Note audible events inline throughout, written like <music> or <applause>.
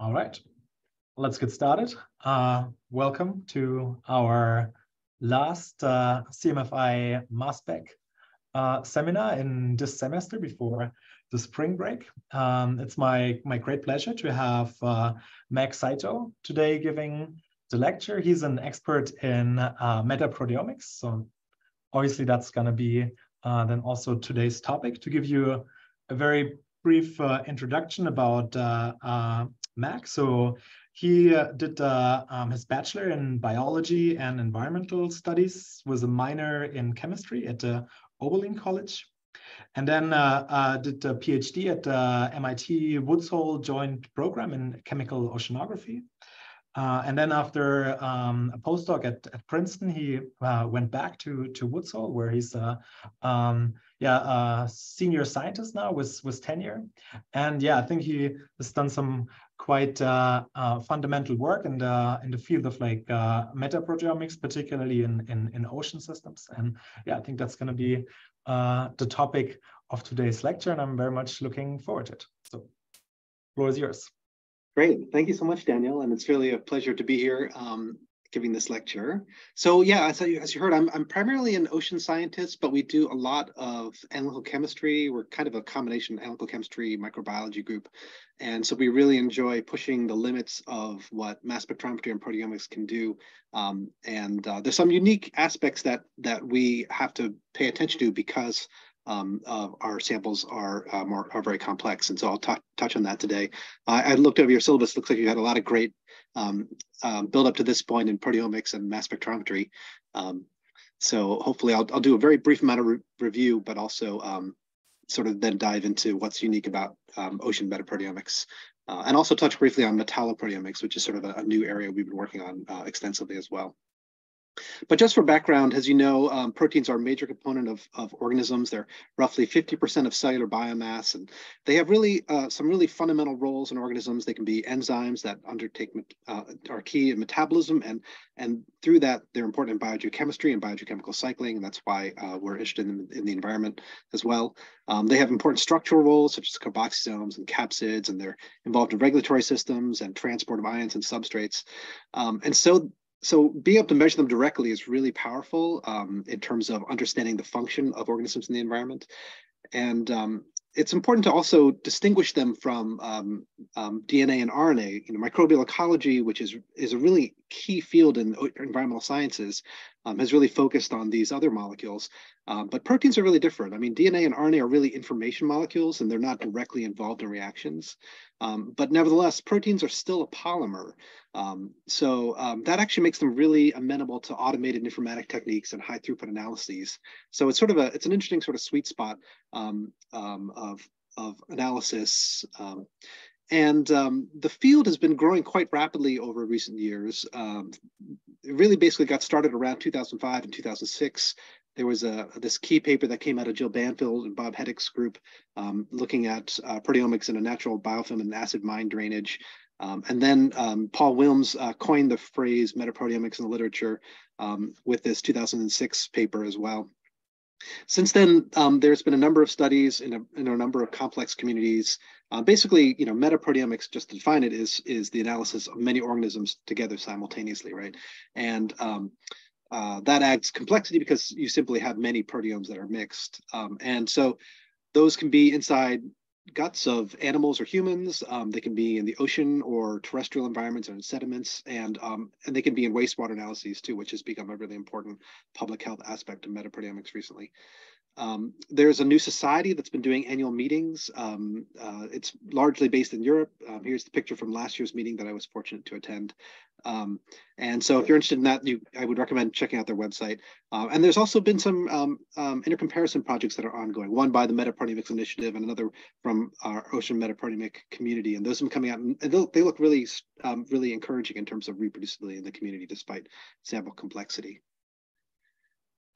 All right, let's get started. Uh, welcome to our last uh, CMFI MassSpec uh, seminar in this semester before the spring break. Um, it's my, my great pleasure to have uh, Mak Saito today giving the lecture. He's an expert in uh, metaproteomics. So obviously that's gonna be uh, then also today's topic to give you a, very brief uh, introduction about uh, uh, So he uh, did um, his bachelor in biology and environmental studies, was a minor in chemistry at the Oberlin College, and then uh, uh, did a PhD at the MIT Woods Hole Joint Program in Chemical Oceanography. Uh, and then after um, a postdoc at, at Princeton, he uh, went back to, to Woods Hole, where he's um, yeah, senior scientist now with, with tenure. And yeah, I think he has done some quite uh, uh, fundamental work in the in the field of like uh, metaproteomics, particularly in, in, in ocean systems. And yeah, I think that's going to be uh, the topic of today's lecture, and I'm very much looking forward to it. So, floor is yours. Great, thank you so much, Daniel, and it's really a pleasure to be here. Um, giving this lecture. So yeah, as, as you heard, I'm, I'm primarily an ocean scientist, but we do a lot of analytical chemistry. We're kind of a combination analytical chemistry microbiology group. And so we really enjoy pushing the limits of what mass spectrometry and proteomics can do. Um, and uh, there's some unique aspects that that we have to pay attention to because um, uh, our samples are uh, more are very complex, and so I'll touch on that today. I looked over your syllabus. Looks like you had a lot of great um, um, build up to this point in proteomics and mass spectrometry. Um, so hopefully, I'll, I'll do a very brief amount of re review, but also um, sort of then dive into what's unique about ocean metaproteomics. Uh, and also touch briefly on metalloproteomics, which is sort of a, a new area we've been working on uh, extensively as well. But just for background, as you know, um, proteins are a major component of, of organisms. They're roughly 50% of cellular biomass, and they have really uh, some really fundamental roles in organisms. They can be enzymes that undertake uh, are key in metabolism, and and through that, they're important in biogeochemistry and biogeochemical cycling. And that's why uh, we're interested in, in the environment as well. Um, they have important structural roles such as carboxysomes and capsids, and they're involved in regulatory systems and transport of ions and substrates. Um, and so so being able to measure them directly is really powerful um, in terms of understanding the function of organisms in the environment. And um, it's important to also distinguish them from um, um DNA and RNA. You know, microbial ecology, which is is a really key field in environmental sciences, um, has really focused on these other molecules. Um, but proteins are really different. I mean, DNA and RNA are really information molecules, and they're not directly involved in reactions. But nevertheless, proteins are still a polymer. Um, so um, that actually makes them really amenable to automated informatic techniques and high throughput analyses. So it's sort of a, it's an interesting sort of sweet spot um, um, of, of analysis. Um, and um, the field has been growing quite rapidly over recent years. It really basically got started around 2005 and 2006 there was a this key paper that came out of Jill Banfield and Bob Hettich's group um, looking at uh, proteomics in a natural biofilm and acid mine drainage. Um, and then um, Paul Wilmes uh, coined the phrase metaproteomics in the literature um, with this 2006 paper as well. Since then, um, there's been a number of studies in a, in a number of complex communities. Uh, basically, you know, metaproteomics, just to define it, is is the analysis of many organisms together simultaneously, right? And um, uh, that adds complexity because you simply have many proteomes that are mixed. Um, and so those can be inside guts of animals or humans. Um, they can be in the ocean or terrestrial environments or in sediments, and um, and they can be in wastewater analyses too, which has become a really important public health aspect of metaproteomics recently. Um, there's a new society that's been doing annual meetings. Um, uh, it's largely based in Europe. Um, here's the picture from last year's meeting that I was fortunate to attend. Um, and so if you're interested in that, you, I would recommend checking out their website. Uh, and there's also been some um, um, intercomparison projects that are ongoing, one by the Metaproteomics Initiative and another from our Ocean Metaproteomic community. And those been coming out and they look really, really encouraging in terms of reproducibility in the community despite sample complexity.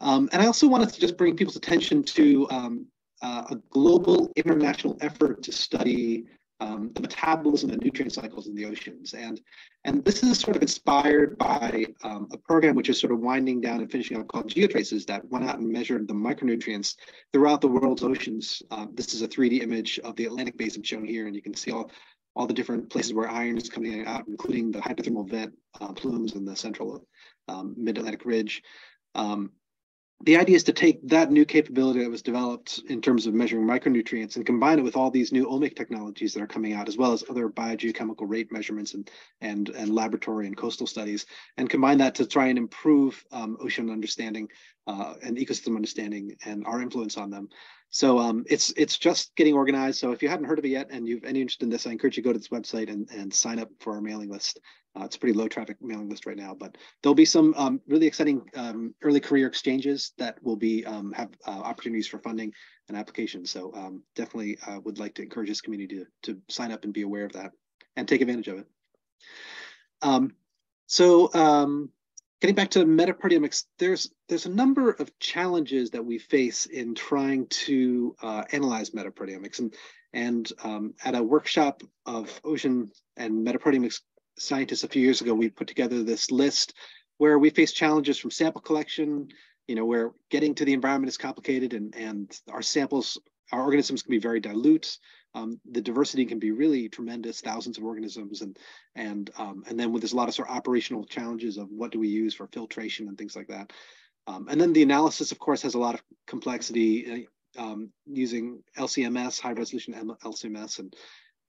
Um, and I also wanted to just bring people's attention to um, uh, a global international effort to study um, the metabolism and nutrient cycles in the oceans. And, and this is sort of inspired by um, a program which is sort of winding down and finishing up called Geotraces that went out and measured the micronutrients throughout the world's oceans. Uh, this is a 3D image of the Atlantic basin shown here, and you can see all all the different places where iron is coming out, including the hydrothermal vent uh, plumes in the central um, mid-Atlantic ridge. Um, the idea is to take that new capability that was developed in terms of measuring micronutrients and combine it with all these new omic technologies that are coming out, as well as other biogeochemical rate measurements and and and laboratory and coastal studies, and combine that to try and improve um, ocean understanding uh, and ecosystem understanding and our influence on them. So um, it's it's just getting organized. So if you haven't heard of it yet and you've any interest in this, I encourage you to go to this website and, and sign up for our mailing list. Uh, it's a pretty low traffic mailing list right now, but there'll be some um, really exciting um, early career exchanges that will be um, have uh, opportunities for funding and applications. So um, definitely uh, would like to encourage this community to, to sign up and be aware of that and take advantage of it. Um, so um, getting back to metaproteomics, there's there's a number of challenges that we face in trying to uh, analyze metaproteomics. And and at a workshop of ocean and metaproteomics scientists a few years ago, we put together this list where we face challenges from sample collection, you know, where getting to the environment is complicated and, and our samples, our organisms can be very dilute. Um, the diversity can be really tremendous, thousands of organisms, and and um, and then with there's a lot of sort of operational challenges of what do we use for filtration and things like that. Um, and then the analysis, of course, has a lot of complexity uh, um, using LCMS, high resolution LCMS, and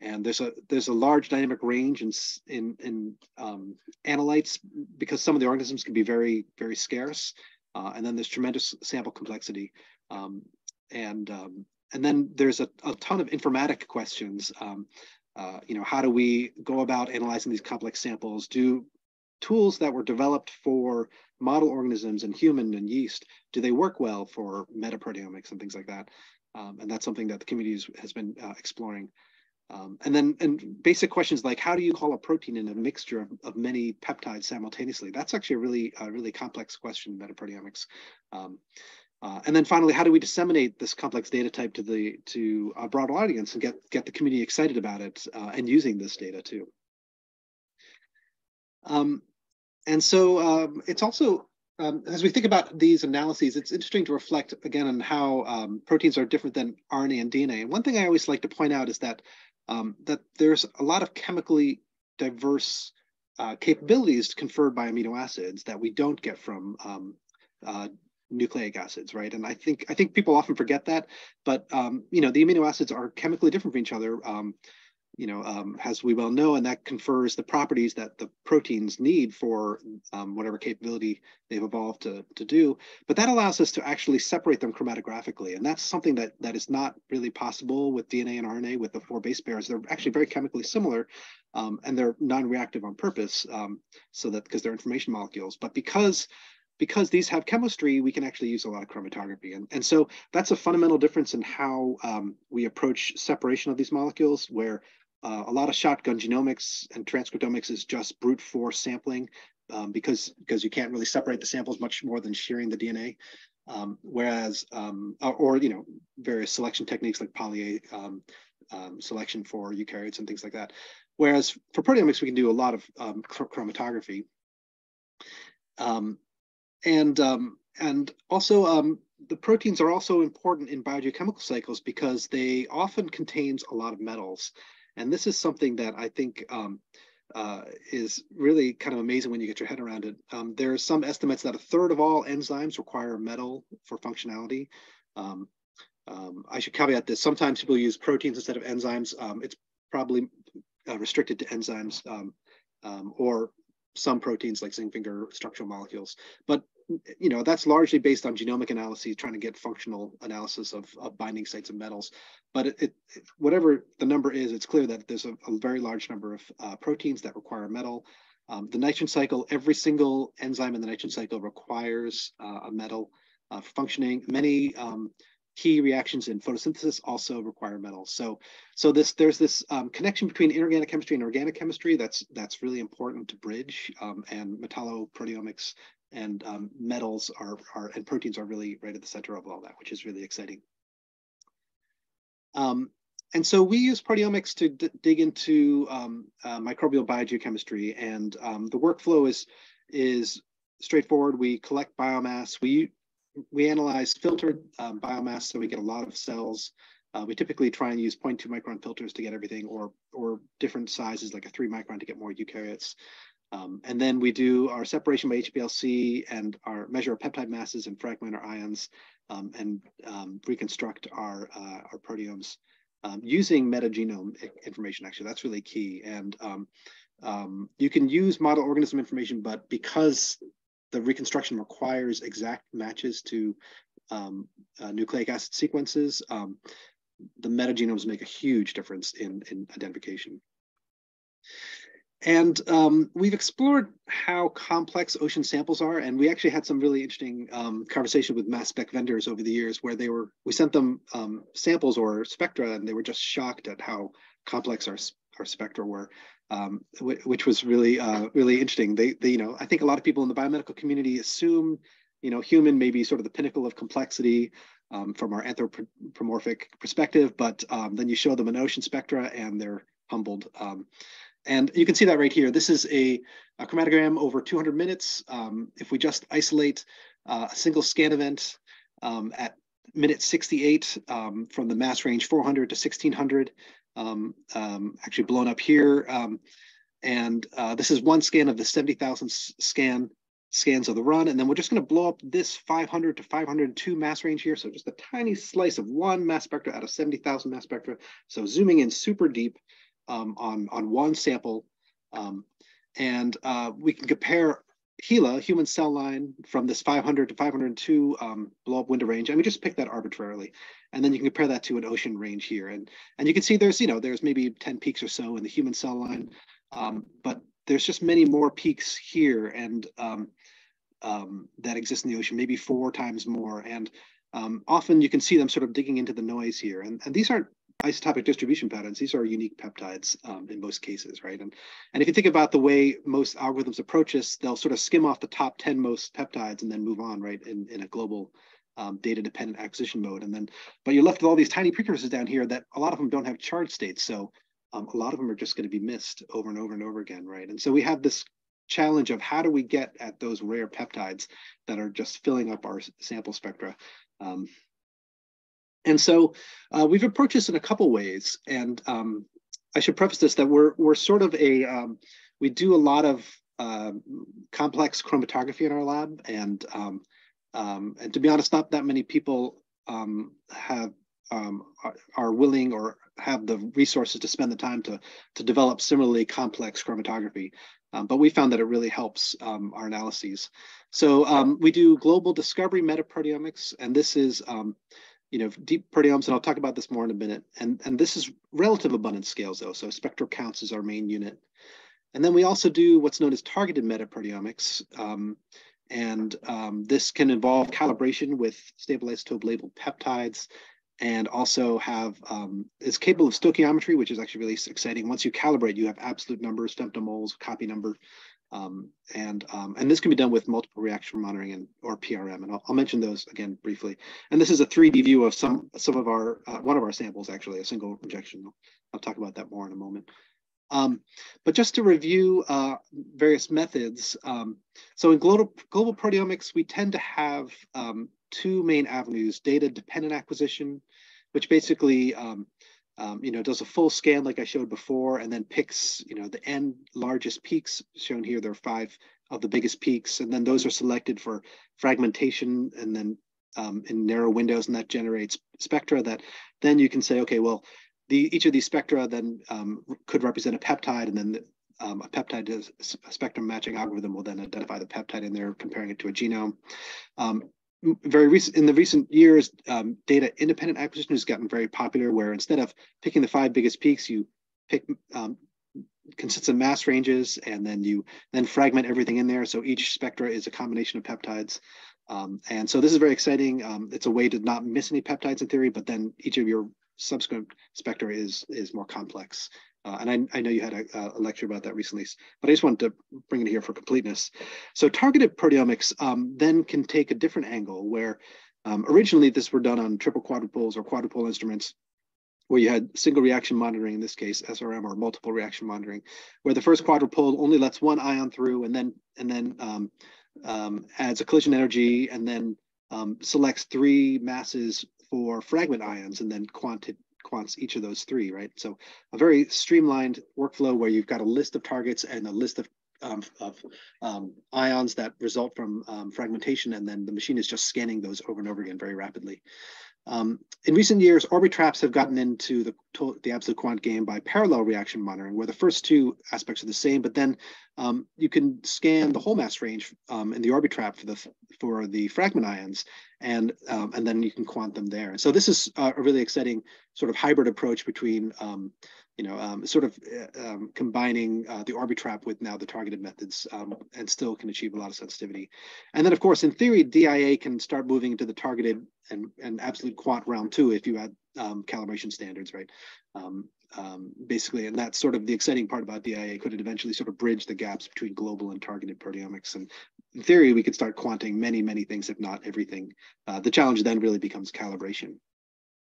and there's a there's a large dynamic range in in, in um, analytes because some of the organisms can be very very scarce, uh, and then there's tremendous sample complexity, um, and um, and then there's a, a ton of informatic questions. Um, uh, you know, how do we go about analyzing these complex samples? Do tools that were developed for model organisms and human and yeast do they work well for metaproteomics and things like that? Um, and that's something that the community has been uh, exploring. Um, and then and basic questions like how do you call a protein in a mixture of, of many peptides simultaneously? That's actually a really, a really complex question in metaproteomics. Um, uh, and then finally, how do we disseminate this complex data type to the to a broader audience and get get the community excited about it uh, and using this data too? Um, and so um, it's also um, as we think about these analyses, it's interesting to reflect again on how um, proteins are different than RNA and DNA. And one thing I always like to point out is that um, that there's a lot of chemically diverse uh, capabilities conferred by amino acids that we don't get from um, uh, nucleic acids, right? And I think I think people often forget that, but um, you know the amino acids are chemically different from each other. Um, you know, um, as we well know, and that confers the properties that the proteins need for um, whatever capability they've evolved to, to do. But that allows us to actually separate them chromatographically. And that's something that, that is not really possible with DNA and RNA with the four base pairs. They're actually very chemically similar um, and they're non-reactive on purpose um, so that because they're information molecules. But because because these have chemistry, we can actually use a lot of chromatography. And, and so that's a fundamental difference in how um, we approach separation of these molecules, where uh, a lot of shotgun genomics and transcriptomics is just brute force sampling um, because because you can't really separate the samples much more than shearing the DNA. Um, whereas, um, or, or, you know, various selection techniques like poly um, um, selection for eukaryotes and things like that. Whereas for proteomics, we can do a lot of um, chromatography. and and also the proteins are also important in biogeochemical cycles because they often contains a lot of metals. And this is something that I think um, uh, is really kind of amazing when you get your head around it. Um, there are some estimates that a third of all enzymes require metal for functionality. Um, um I should caveat this. Sometimes people use proteins instead of enzymes. Um, it's probably uh, restricted to enzymes um, or some proteins like zinc finger structural molecules. But you know that's largely based on genomic analyses trying to get functional analysis of, of binding sites of metals but it, it, whatever the number is it's clear that there's a, a very large number of uh, proteins that require metal um, the nitrogen cycle every single enzyme in the nitrogen cycle requires uh, a metal uh, functioning many um, key reactions in photosynthesis also require metals. So, so this there's this um, connection between inorganic chemistry and organic chemistry that's that's really important to bridge. Um, and metalloproteomics and um, metals are, are and proteins are really right at the center of all that, which is really exciting. Um, and so we use proteomics to dig into um, uh, microbial biogeochemistry, and um, the workflow is is straightforward. We collect biomass. We we analyze filtered um, biomass, so we get a lot of cells Uh, we typically try and use 0.2 micron filters to get everything or, or different sizes like a three micron to get more eukaryotes. Um, and then we do our separation by HPLC and our measure our peptide masses and fragment our ions um, and um, reconstruct our, uh, our proteomes um, using metagenome information. Actually, that's really key. And um, um, you can use model organism information, but because the reconstruction requires exact matches to uh, nucleic acid sequences, the metagenomes make a huge difference in, in identification. And um, we've explored how complex ocean samples are, and we actually had some really interesting um, conversation with mass spec vendors over the years, where they were we sent them um, samples or spectra, and they were just shocked at how complex our our spectra were, um, which was really uh, really interesting. They, they, you know, I think a lot of people in the biomedical community assume, you know, human may be sort of the pinnacle of complexity um, from our anthropomorphic perspective, but um, then you show them an ocean spectra, and they're humbled. And you can see that right here. This is a, a chromatogram over 200 minutes. Um, if we just isolate uh, a single scan event um, at minute 68 um, from the mass range 400 to 1600, um, um, actually blown up here. Um, and uh, this is one scan of the 70,000 scan scans of the run. And then we're just going to blow up this 500 to 502 mass range here. So just a tiny slice of one mass spectra out of 70,000 mass spectra. So zooming in super deep um, on, on one sample. Um, and uh, we can compare HeLa, human cell line, from this 500 to 502 um, blow up window range. And we just pick that arbitrarily. And then you can compare that to an ocean range here. And, and you can see there's, you know, there's maybe 10 peaks or so in the human cell line, um, but there's just many more peaks here and um, um, that exist in the ocean, maybe four times more. And often you can see them sort of digging into the noise here. And, and these aren't isotopic distribution patterns, these are unique peptides um, in most cases, right? And, and if you think about the way most algorithms approach this, they'll sort of skim off the top 10 most peptides and then move on, right, in, in a global um, data dependent acquisition mode. And then, but you're left with all these tiny precursors down here that a lot of them don't have charge states. So um, a lot of them are just going to be missed over and over and over again, right? And so we have this challenge of how do we get at those rare peptides that are just filling up our sample spectra. Um, and so uh, we've approached this in a couple ways. And um, I should preface this that we're, we're sort of a, um, we do a lot of uh, complex chromatography in our lab. And, um, um and to be honest, not that many people um, have um, are, are, willing or have the resources to spend the time to, to develop similarly complex chromatography. but we found that it really helps our analyses. So we do global discovery metaproteomics, and this is you know, deep proteomes, and I'll talk about this more in a minute. And, and this is relative abundance scales though, so spectral counts is our main unit. And then we also do what's known as targeted metaproteomics. Um, and um, this can involve calibration with stable isotope labeled peptides and also have, um, is capable of stoichiometry, which is actually really exciting. Once you calibrate, you have absolute numbers, femtomoles, copy number, um, and, um, and this can be done with multiple reaction monitoring and or PRM, and I'll, I'll, mention those again briefly. And this is a 3D view of some some of our uh, one of our samples actually, a single injection. I'll, I'll talk about that more in a moment. Um, but just to review uh, various methods, um, so in global, global proteomics, we tend to have um, two main avenues, data dependent acquisition, which basically um, you know, does a full scan like I showed before, and then picks, you know, the n largest peaks shown here. There are five of the biggest peaks, and then those are selected for fragmentation and then um, in narrow windows, and that generates spectra that then you can say, okay, well, the each of these spectra then um, could represent a peptide, and then the, um, a peptide a spectrum matching algorithm will then identify the peptide in there, comparing it to a genome. Um, very recent in the recent years, um, data independent acquisition has gotten very popular. Where instead of picking the five biggest peaks, you pick um, consistent mass ranges, and then you then fragment everything in there. So each spectra is a combination of peptides. Um, and so this is very exciting. Um, it's a way to not miss any peptides in theory, but then each of your subsequent spectra is is more complex. Uh, and I, I, know you had a, a, lecture about that recently, but I just wanted to bring it here for completeness. So targeted proteomics um, then can take a different angle where um, originally this were done on triple quadrupoles or quadrupole instruments where you had single reaction monitoring, in this case, SRM or multiple reaction monitoring, where the first quadrupole only lets one ion through and then, and then um, um adds a collision energy and then um, selects three masses for fragment ions and then quanti quants each of those three, right? So a very streamlined workflow where you've got a list of targets and a list of um, of um, ions that result from um, fragmentation, and then the machine is just scanning those over and over again very rapidly. Um, in recent years, Orbitraps have gotten into the, the absolute quant game by parallel reaction monitoring, where the first two aspects are the same, but then um, you can scan the whole mass range um, in the Orbitrap for the for the fragment ions, and um, and then you can quant them there. And so this is a really exciting sort of hybrid approach between um, you know, um, sort of uh, um, combining uh, the Orbitrap with now the targeted methods um, and still can achieve a lot of sensitivity. And then of course, in theory, DIA can start moving into the targeted and, and absolute quant realm too, if you add um, calibration standards, right? Um, um, basically, and that's sort of the exciting part about DIA, could it eventually sort of bridge the gaps between global and targeted proteomics? And in theory, we could start quanting many, many things, if not everything. Uh, the challenge then really becomes calibration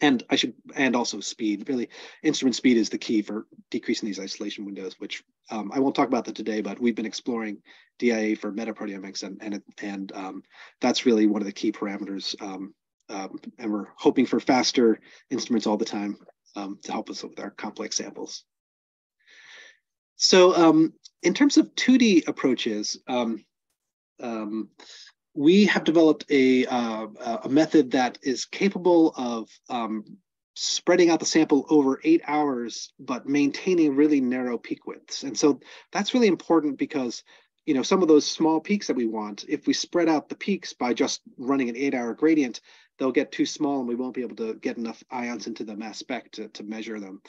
and I should, and also speed. Really, instrument speed is the key for decreasing these isolation windows. Which um, I won't talk about that today, but we've been exploring DIA for metaproteomics, and and and um, that's really one of the key parameters. Um, um and we're hoping for faster instruments all the time um, to help us with our complex samples. So, um, in terms of 2D approaches, we have developed a, uh, a method that is capable of um, spreading out the sample over eight hours, but maintaining really narrow peak widths. And so that's really important because you know some of those small peaks that we want, if we spread out the peaks by just running an eight hour gradient, they'll get too small and we won't be able to get enough ions into the mass spec to, to measure them.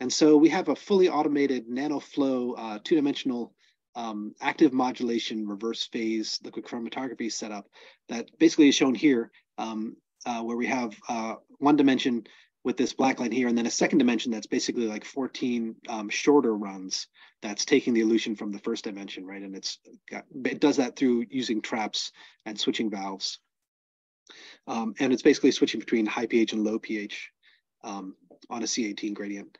And so we have a fully automated nanoflow uh, two-dimensional um, active modulation reverse phase liquid chromatography setup that basically is shown here, um, uh, where we have uh, one dimension with this black line here, and then a second dimension that's basically like 14 um, shorter runs that's taking the elution from the first dimension, right? And it's got, it does that through using traps and switching valves. Um, and it's basically switching between high pH and low pH um, on a C18 gradient.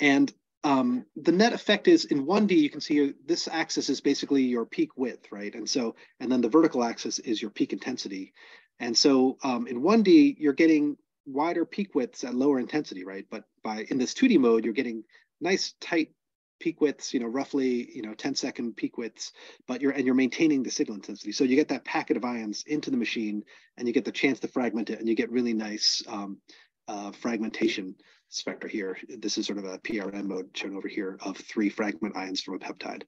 And um, the net effect is in 1D, you can see this axis is basically your peak width, right? And so, and then the vertical axis is your peak intensity. And so um, in 1D, you're getting wider peak widths at lower intensity, right? But by in this 2D mode, you're getting nice tight peak widths, you know, roughly, you know, 10 second peak widths, but you're, and you're maintaining the signal intensity. So you get that packet of ions into the machine and you get the chance to fragment it and you get really nice um, uh, fragmentation spectra here. This is sort of a PRM mode shown over here of three fragment ions from a peptide.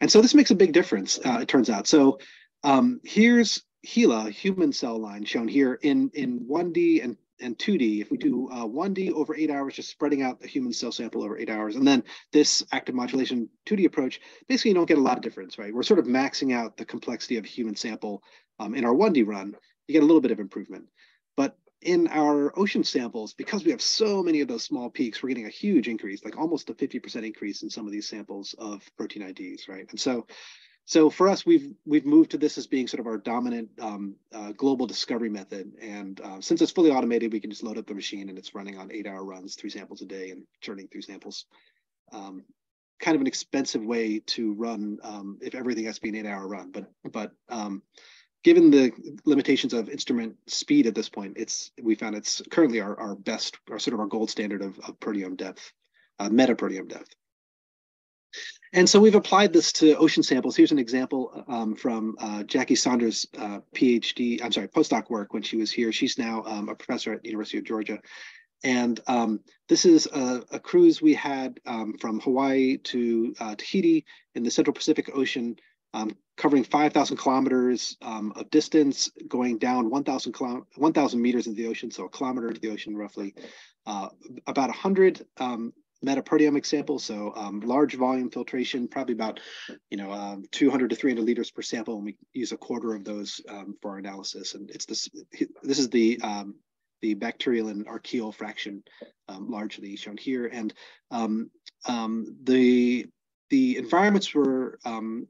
And so this makes a big difference, uh, it turns out. So um, here's HeLa, human cell line, shown here in, in 1D and, and 2D. If we do uh, 1D over eight hours, just spreading out the human cell sample over eight hours, and then this active modulation 2D approach, basically you don't get a lot of difference, right? We're sort of maxing out the complexity of human sample um, in our 1D run. You get a little bit of improvement. But in our ocean samples, because we have so many of those small peaks, we're getting a huge increase, like almost a 50% increase in some of these samples of protein IDs, right? And so, so for us, we've we've moved to this as being sort of our dominant um, uh, global discovery method. And uh, since it's fully automated, we can just load up the machine and it's running on eight-hour runs, three samples a day, and churning through samples. Um, kind of an expensive way to run um, if everything has to be an eight-hour run, but but um, given the limitations of instrument speed at this point, it's we found it's currently our, our best, our sort of our gold standard of, of proteome depth, uh, metaproteome depth. And so we've applied this to ocean samples. Here's an example um, from uh, Jackie Saunders' uh, PhD, I'm sorry, postdoc work when she was here. She's now um, a professor at the University of Georgia. And um, this is a, a, cruise we had um, from Hawaii to uh, Tahiti in the Central Pacific Ocean um, covering 5,000 kilometers um, of distance, going down 1,000 1,000 meters into the ocean, so a kilometer into the ocean roughly, uh, about 100 um, metaproteomic samples, so um, large volume filtration, probably about you know um, 200 to 300 liters per sample, and we use a quarter of those um, for our analysis. And it's this this is the the bacterial and archaeal fraction largely shown here, and the the environments were um,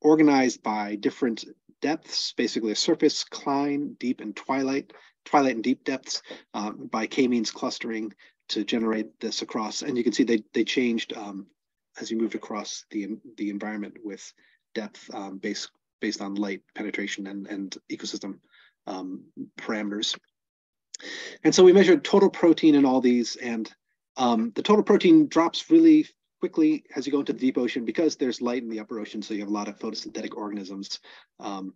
organized by different depths, basically a surface, cline, deep, and twilight, twilight and deep depths um, by k-means clustering to generate this across. And you can see they, they changed um, as you moved across the, the environment with depth um, based, based on light penetration and, and ecosystem um, parameters. And so we measured total protein in all these and Um, the total protein drops really quickly as you go into the deep ocean because there's light in the upper ocean, so you have a lot of photosynthetic organisms. Um,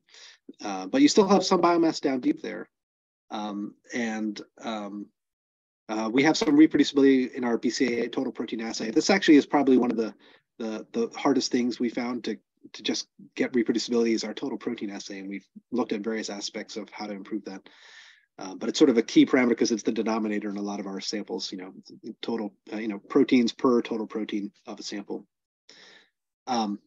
uh, but you still have some biomass down deep there. Um, and um, uh, we have some reproducibility in our BCAA total protein assay. This actually is probably one of the, the, the hardest things we found to, to just get reproducibility is our total protein assay. And we've looked at various aspects of how to improve that. Uh, but it's sort of a key parameter because it's the denominator in a lot of our samples, you know, total, uh, you know, proteins per total protein of a sample. Um,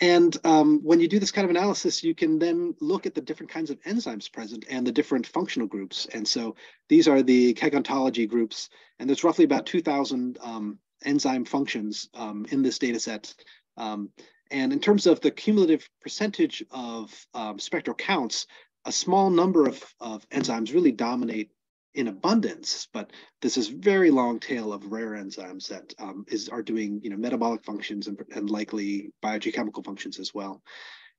and um, when you do this kind of analysis, you can then look at the different kinds of enzymes present and the different functional groups. And so these are the KEGG ontology groups, and there's roughly about 2,000 um, enzyme functions um, in this data set. Um, and in terms of the cumulative percentage of um, spectral counts, a small number of, of enzymes really dominate in abundance, but this is very long tail of rare enzymes that um, is are doing you know metabolic functions and, and likely biogeochemical functions as well.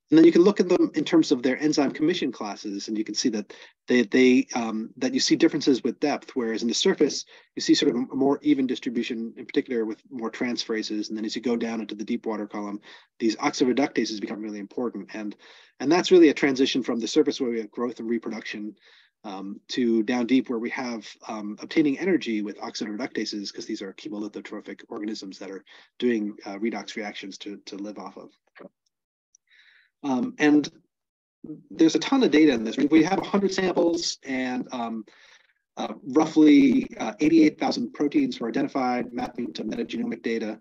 And then you can look at them in terms of their enzyme commission classes, and you can see that they, they um, that you see differences with depth, whereas in the surface you see sort of a more even distribution, in particular with more transferases. And then as you go down into the deep water column, these oxidoreductases become really important, and and that's really a transition from the surface where we have growth and reproduction um, to down deep where we have um, obtaining energy with oxidoreductases because these are chemolithotrophic organisms that are doing uh, redox reactions to, to live off of. Um, and there's a ton of data in this. We have 100 samples and um, uh, roughly uh, 88,000 proteins were identified, mapping to metagenomic data,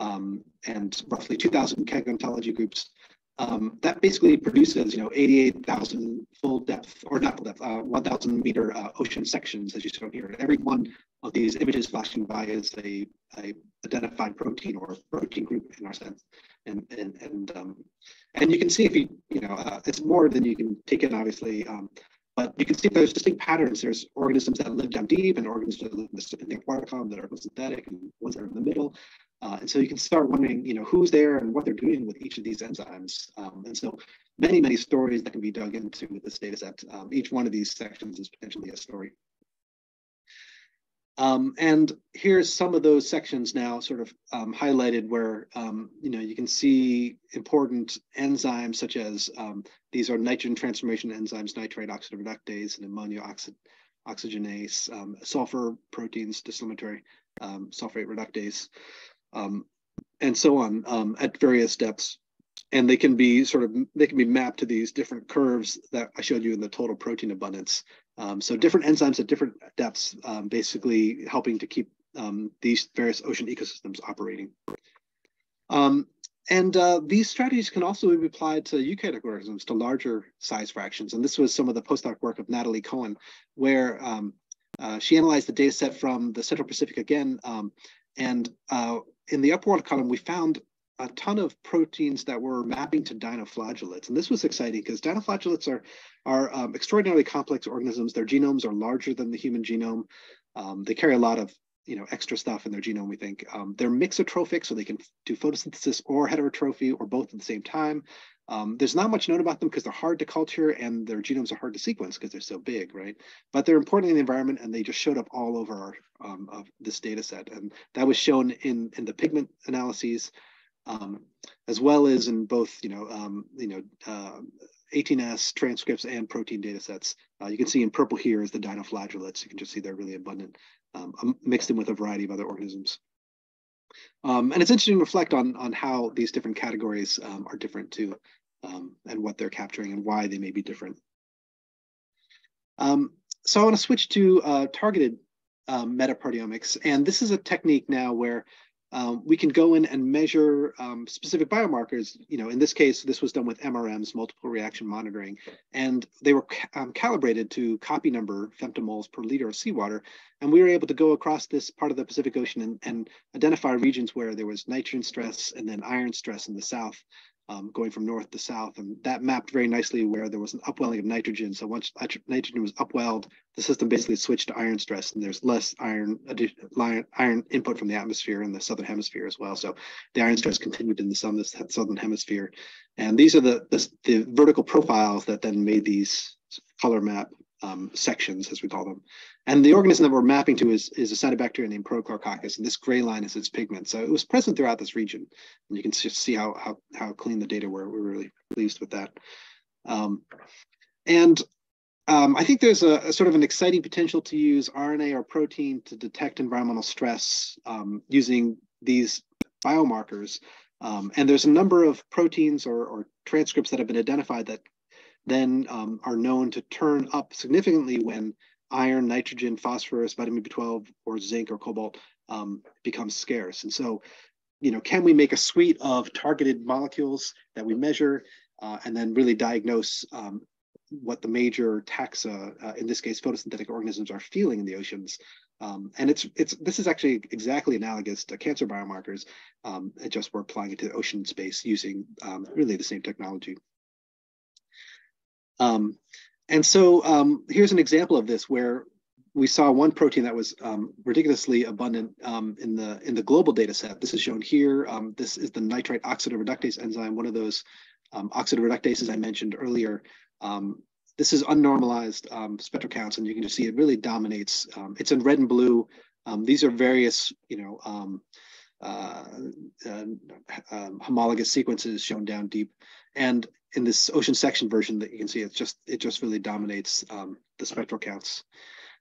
um, and roughly 2,000 KEGG ontology groups um, that basically produces, you know, 88,000 full depth, or not full depth, uh, 1,000 meter uh, ocean sections, as you show here. Every one of these images flashing by is a, a identified protein or protein group in our sense. And, and, and, um, and you can see if you, you know, uh, it's more than you can take in, obviously, um, but you can see there's distinct patterns. There's organisms that live down deep and organisms that live in the, column that are synthetic and ones that are in the middle. Uh, and so you can start wondering, you know, who's there and what they're doing with each of these enzymes. Um, and so many, many stories that can be dug into with this data set. Um, each one of these sections is potentially a story. Um, and here's some of those sections now sort of um, highlighted where, um, you know, you can see important enzymes such as um, these are nitrogen transformation enzymes, nitrite oxidoreductase and ammonia oxid oxygenase, sulfur proteins, dissimilatory sulfate reductase um, and so on um, at various depths. And they can be sort of, they can be mapped to these different curves that I showed you in the total protein abundance. Um, so different enzymes at different depths, um, basically helping to keep um, these various ocean ecosystems operating. Um, and uh, these strategies can also be applied to eukaryotic organisms to larger size fractions. And this was some of the postdoc work of Natalie Cohen, where um, uh, she analyzed the data set from the Central Pacific again. Um, and uh, in the upper upward column, we found a ton of proteins that were mapping to dinoflagellates. And this was exciting because dinoflagellates are, are um, extraordinarily complex organisms. Their genomes are larger than the human genome. Um, they carry a lot of you know, extra stuff in their genome, we think. Um, they're mixotrophic, so they can do photosynthesis or heterotrophy or both at the same time. Um, there's not much known about them because they're hard to culture and their genomes are hard to sequence because they're so big, right? But they're important in the environment and they just showed up all over our, um, of this data set. And that was shown in, in the pigment analyses, um, as well as in both, you know, um, you know, uh, 18S transcripts and protein data sets. Uh, you can see in purple here is the dinoflagellates. You can just see they're really abundant, um, um, mixed in with a variety of other organisms. Um, and it's interesting to reflect on, on how these different categories um, are different too and what they're capturing and why they may be different. So I want to switch to uh, targeted metaproteomics. And this is a technique now where um, we can go in and measure um, specific biomarkers. You know, in this case, this was done with MRMs, multiple reaction monitoring, and they were um, calibrated to copy number femtomoles per liter of seawater. And we were able to go across this part of the Pacific Ocean and, and identify regions where there was nitrogen stress and then iron stress in the south um, going from north to south. And that mapped very nicely where there was an upwelling of nitrogen. So once nitrogen was upwelled, the system basically switched to iron stress and there's less iron, iron input from the atmosphere in the southern hemisphere as well. So the iron stress continued in the southern hemisphere. And these are the, the, the vertical profiles that then made these color map um, sections, as we call them. And the organism that we're mapping to is, is a cyanobacteria named Prochlorococcus, and this gray line is its pigment. So it was present throughout this region. And you can see how, how, how clean the data were. We're really pleased with that. Um, and um, I think there's a, a, sort of an exciting potential to use RNA or protein to detect environmental stress um, using these biomarkers. Um, and there's a number of proteins or, or, transcripts that have been identified that then um, are known to turn up significantly when iron, nitrogen, phosphorus, vitamin B12, or zinc or cobalt um, becomes scarce. And so, you know, can we make a suite of targeted molecules that we measure uh, and then really diagnose um, what the major taxa, uh, in this case, photosynthetic organisms are feeling in the oceans. Um, and it's it's this is actually exactly analogous to cancer biomarkers. Um, just we're applying it to ocean space using um, really the same technology. Um, and so um, here's an example of this where we saw one protein that was um, ridiculously abundant um, in the in the global data set. This is shown here. Um, this is the nitrite oxidoreductase enzyme, one of those um, oxidoreductases I mentioned earlier. This is unnormalized spectral counts, and you can just see it really dominates. it's in red and blue. these are various, you know, uh, uh, homologous sequences shown down deep. And in this ocean section version that you can see, it's just it just really dominates um, the spectral counts.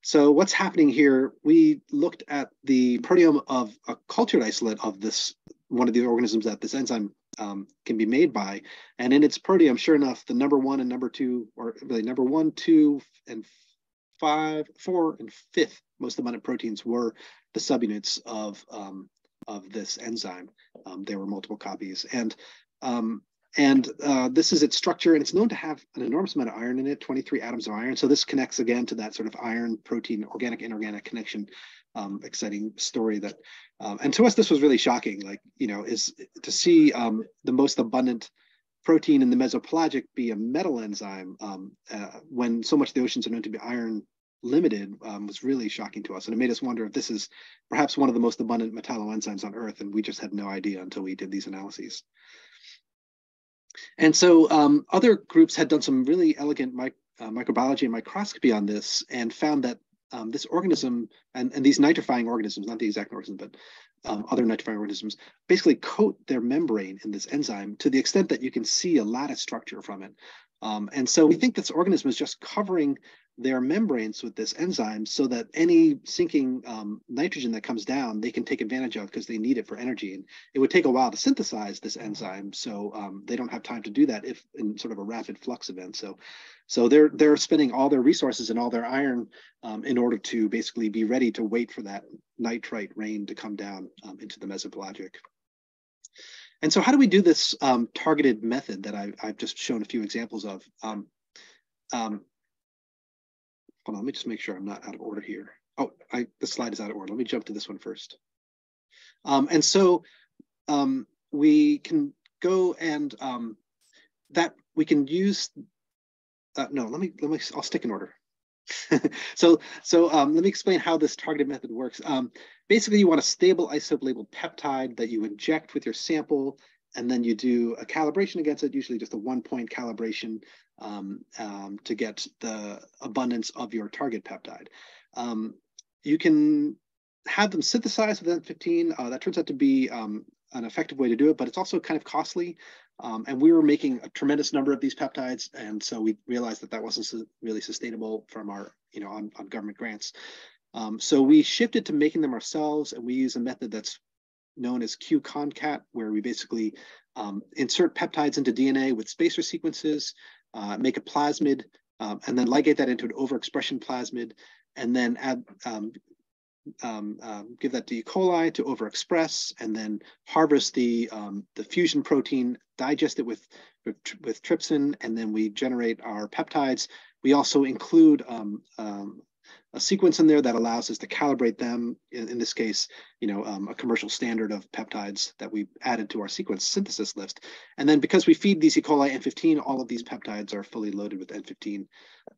So what's happening here? We looked at the proteome of a cultured isolate of this one of the organisms that this enzyme um, can be made by, and in its proteome, sure enough, the number one and number two, or really number one, two, and five, four, and fifth most abundant proteins were the subunits of um, of this enzyme. Um, there were multiple copies, and um, and uh, this is its structure, and it's known to have an enormous amount of iron in it, 23 atoms of iron. So this connects again to that sort of iron protein, organic, inorganic connection. Um, exciting story that, um, and to us, this was really shocking. Like, you know, is to see um, the most abundant protein in the mesopelagic be a metal enzyme um, uh, when so much of the oceans are known to be iron limited um, was really shocking to us. And it made us wonder if this is perhaps one of the most abundant metalloenzymes on Earth, and we just had no idea until we did these analyses. And so um, other groups had done some really elegant uh, microbiology and microscopy on this and found that um, this organism and, and these nitrifying organisms, not the exact organism, but um, other nitrifying organisms, basically coat their membrane in this enzyme to the extent that you can see a lattice structure from it. Um, and so we think this organism is just covering their membranes with this enzyme so that any sinking um, nitrogen that comes down, they can take advantage of because they need it for energy. And it would take a while to synthesize this enzyme, so um, they don't have time to do that if in sort of a rapid flux event. So, so they're they're spending all their resources and all their iron um, in order to basically be ready to wait for that nitrite rain to come down um, into the mesopelagic. And so how do we do this um, targeted method that I, have just shown a few examples of? Hold on, let me just make sure I'm not out of order here. Oh, I, the slide is out of order. Let me jump to this one first. Um, and so um, we can go and um, that we can use, uh, no, let me, let me, I'll stick in order. <laughs> so so um, let me explain how this targeted method works. Um, basically, you want a stable isotope labeled peptide that you inject with your sample, and then you do a calibration against it, usually just a one point calibration um, um to get the abundance of your target peptide. Um, you can have them synthesized with N15. Uh, that turns out to be um, an effective way to do it, but it's also kind of costly. Um, and we were making a tremendous number of these peptides, and so we realized that that wasn't su really sustainable from our, you know, on, on government grants. Um, so we shifted to making them ourselves, and we use a method that's known as QconCAT, where we basically um, insert peptides into DNA with spacer sequences, uh, make a plasmid, um, and then ligate that into an overexpression plasmid, and then add um, um, um, give that to E. coli to overexpress, and then harvest the um, the fusion protein, digest it with, with, with trypsin, and then we generate our peptides. We also include um, um, a sequence in there that allows us to calibrate them. In, in this case, you know, um, a commercial standard of peptides that we added to our sequence synthesis list. And then because we feed these E. coli N15, all of these peptides are fully loaded with N15,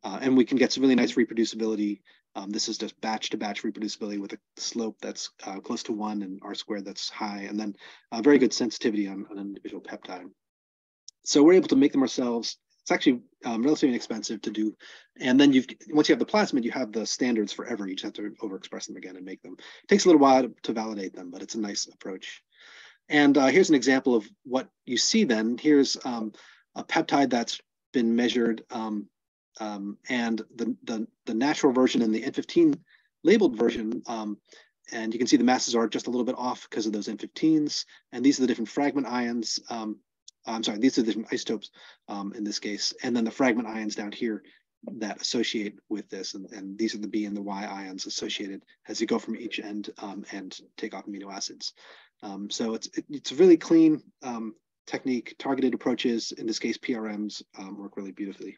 uh, and we can get some really nice reproducibility um, this is just batch to batch reproducibility with a slope that's uh, close to one and R squared that's high, and then uh, very good sensitivity on, on, an individual peptide. So we're able to make them ourselves it's actually um, relatively inexpensive to do. And then you've once you have the plasmid, you have the standards forever. You just have to overexpress them again and make them. It takes a little while to, to validate them, but it's a nice approach. And uh, here's an example of what you see then. Here's um, a peptide that's been measured um, um, and the, the, the, natural version and the N15 labeled version. Um, and you can see the masses are just a little bit off because of those N15s. And these are the different fragment ions. Um, I'm sorry, these are the isotopes um, in this case. And then the fragment ions down here that associate with this. And, and, these are the B and the Y ions associated as you go from each end and take off amino acids. Um, so it's it, it's a really clean um, technique. Targeted approaches, in this case PRMs, um, work really beautifully.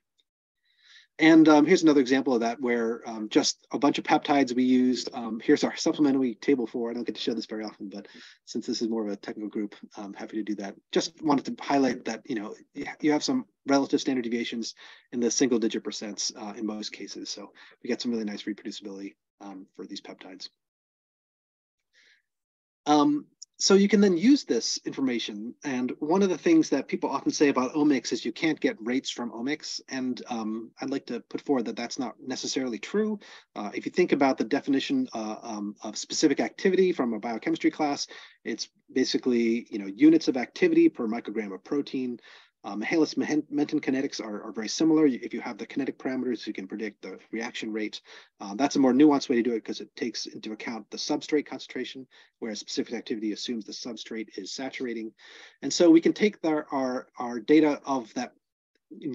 And um, here's another example of that where um, just a bunch of peptides we used. Um, here's our supplementary table for, I don't get to show this very often, but since this is more of a technical group, I'm happy to do that. Just wanted to highlight that, you know, you have some relative standard deviations in the single digit percents uh, in most cases. So we get some really nice reproducibility for these peptides. Um, so you can then use this information. And one of the things that people often say about omics is you can't get rates from omics. And um, I'd like to put forward that that's not necessarily true. Uh, if you think about the definition uh, um, of specific activity from a biochemistry class, it's basically you know units of activity per microgram of protein. Um, Michaelis-Menten kinetics are, are, very similar. If you have the kinetic parameters, you can predict the reaction rate. Uh, that's a more nuanced way to do it because it takes into account the substrate concentration, whereas specific activity assumes the substrate is saturating. And so we can take our, our, our data of that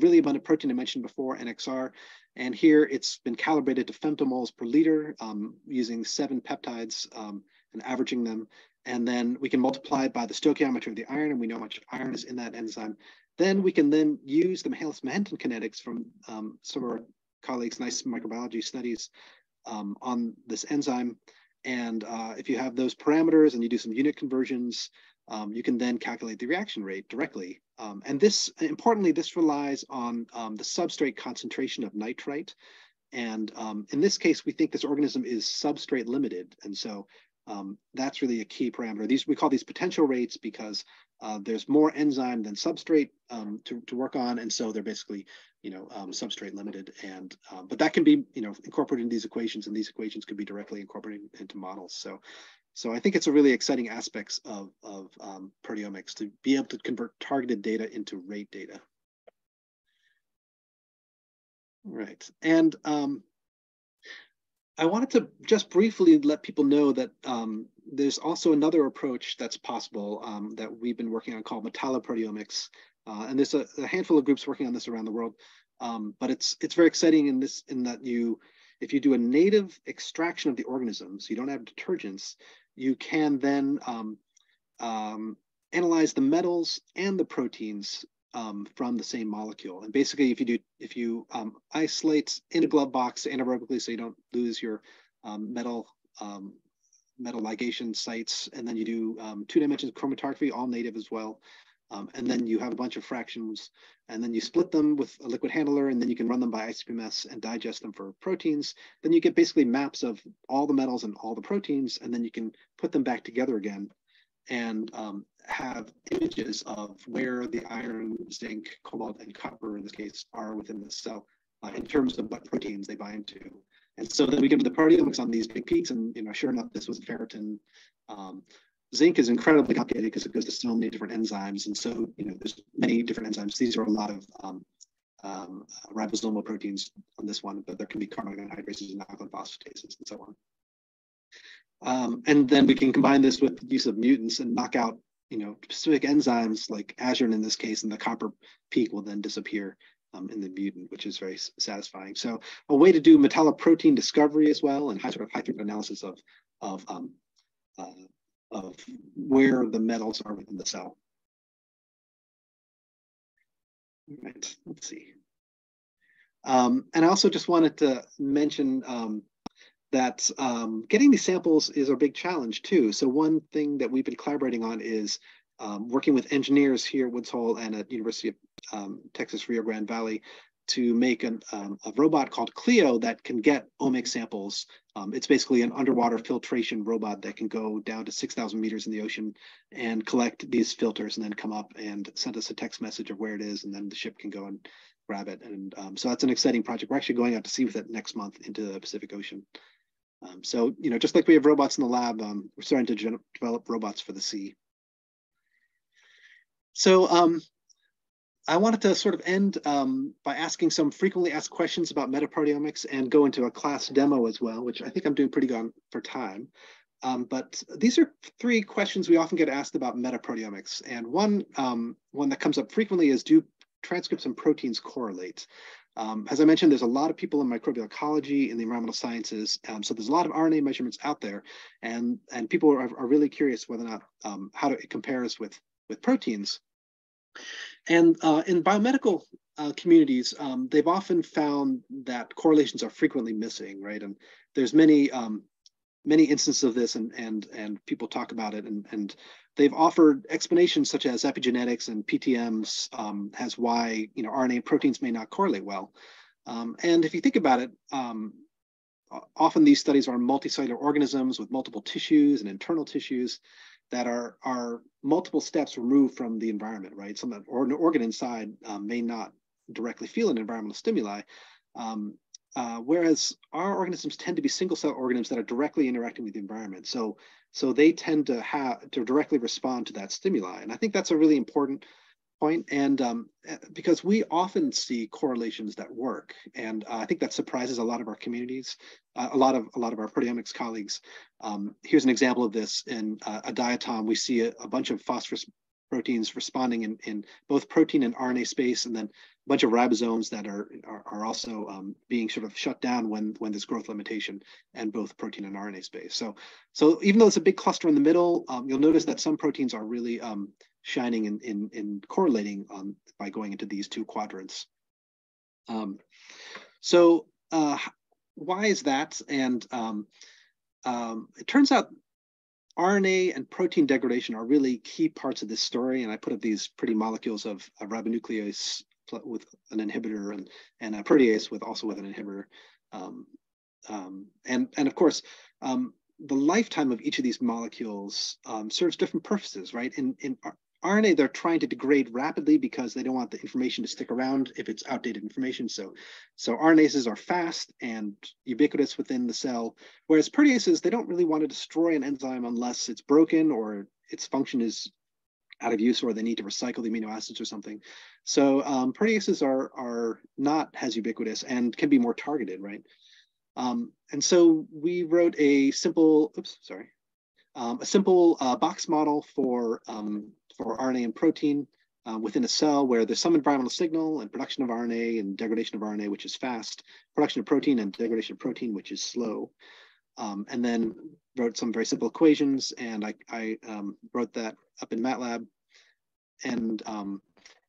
really abundant protein I mentioned before, NXR, and here it's been calibrated to femtomoles per liter um, using seven peptides um, and averaging them. And then we can multiply it by the stoichiometry of the iron, and we know how much iron is in that enzyme. Then we can then use the Michaelis-Menten kinetics from um, some of our colleagues' nice microbiology studies um, on this enzyme. And uh, if you have those parameters and you do some unit conversions, um, you can then calculate the reaction rate directly. Um, and this, importantly, this relies on um, the substrate concentration of nitrite. And um, in this case, we think this organism is substrate limited. And so um, that's really a key parameter. These we call these potential rates because uh, there's more enzyme than substrate um, to, to work on, and so they're basically you know um, substrate limited. And um, but that can be you know incorporated in these equations, and these equations could be directly incorporated into models. So so I think it's a really exciting aspects of of um, proteomics to be able to convert targeted data into rate data. Right, and um, I wanted to just briefly let people know that um, there's also another approach that's possible um, that we've been working on called metalloproteomics. Uh, and there's a, a, handful of groups working on this around the world. Um, but it's it's very exciting in this in that you, if you do a native extraction of the organism, so you don't have detergents, you can then um, um, analyze the metals and the proteins um, from the same molecule. And basically, if you do, if you um, isolate in a glove box anaerobically, so you don't lose your um, metal um, metal ligation sites, and then you do um, two dimensions chromatography, all native as well. Um, and then you have a bunch of fractions, and then you split them with a liquid handler, and then you can run them by ICP-MS and digest them for proteins. Then you get basically maps of all the metals and all the proteins, and then you can put them back together again and um, have images of where the iron, zinc, cobalt, and copper in this case are within the cell uh, in terms of what proteins they bind to. And so then we to the proteomics on these big peaks, and you know, sure enough, this was ferritin. Um, zinc is incredibly complicated because it goes to so many different enzymes, and so you know, there's many different enzymes. These are a lot of um, um, ribosomal proteins on this one, but there can be carbonic anhydrases and alkaline phosphatases and so on. Um, and then we can combine this with the use of mutants and knock out, you know, specific enzymes like azurin in this case, and the copper peak will then disappear um, in the mutant, which is very satisfying. So a way to do metalloprotein discovery as well, and high sort of high throughput analysis of of um, uh, of where the metals are within the cell. All right, let's see. Um, and I also just wanted to mention um, that um, getting these samples is a big challenge too. So one thing that we've been collaborating on is um, working with engineers here at Woods Hole and at University of um, Texas Rio Grande Valley to make an, um, a robot called Clio that can get omic samples. Um, it's basically an underwater filtration robot that can go down to 6,000 meters in the ocean and collect these filters and then come up and send us a text message of where it is. And then the ship can go and grab it. And um, so that's an exciting project. We're actually going out to sea with it next month into the Pacific Ocean. Um, so, you know, just like we have robots in the lab, um, we're starting to develop robots for the sea. So um, I wanted to sort of end um, by asking some frequently asked questions about metaproteomics and go into a class demo as well, which I think I'm doing pretty good for time. Um, but these are three questions we often get asked about metaproteomics. And one, um, one that comes up frequently is do transcripts and proteins correlate? Um, as I mentioned, there's a lot of people in microbial ecology in the environmental sciences. Um, so there's a lot of RNA measurements out there and, and people are, are really curious whether or not um, how to, it compares with, with proteins. And uh, in biomedical uh, communities, um, they've often found that correlations are frequently missing, right? And there's many um, many instances of this, and and and people talk about it, and and they've offered explanations such as epigenetics and PTMs um, as why you know RNA proteins may not correlate well. Um, and if you think about it, um, often these studies are multicellular organisms with multiple tissues and internal tissues that are are multiple steps removed from the environment, right? Some or an organ inside um, may not directly feel an environmental stimuli, um, uh, whereas our organisms tend to be single cell organisms that are directly interacting with the environment. So so they tend to have to directly respond to that stimuli, and I think that's a really important point. and um, because we often see correlations that work and uh, i think that surprises a lot of our communities uh, a lot of a lot of our proteomics colleagues um, here's an example of this in uh, a diatom we see a, a, bunch of phosphorus proteins responding in, in both protein and rna space and then a bunch of ribosomes that are are, are also um, being sort of shut down when when there's growth limitation and both protein and rna space so so even though it's a big cluster in the middle um, you'll notice that some proteins are really um, shining in, in, in correlating on, by going into these two quadrants. Um, so uh, why is that? And um, um, it turns out RNA and protein degradation are really key parts of this story. And I put up these pretty molecules of a ribonuclease with an inhibitor and, and a protease with also with an inhibitor. Um, um, and, and of course, um, the lifetime of each of these molecules um, serves different purposes, right? In, in RNA, they're trying to degrade rapidly because they don't want the information to stick around if it's outdated information. So, so RNases are fast and ubiquitous within the cell, whereas proteases, they don't really want to destroy an enzyme unless it's broken or its function is out of use or they need to recycle the amino acids or something. So um, proteases are, are not as ubiquitous and can be more targeted, right? Um, and so we wrote a simple, oops, sorry, um, a simple uh, box model for um, for RNA and protein uh, within a cell where there's some environmental signal and production of RNA and degradation of RNA, which is fast, production of protein and degradation of protein, which is slow. Um, and then wrote some very simple equations and I, I um, wrote that up in MATLAB. And, um,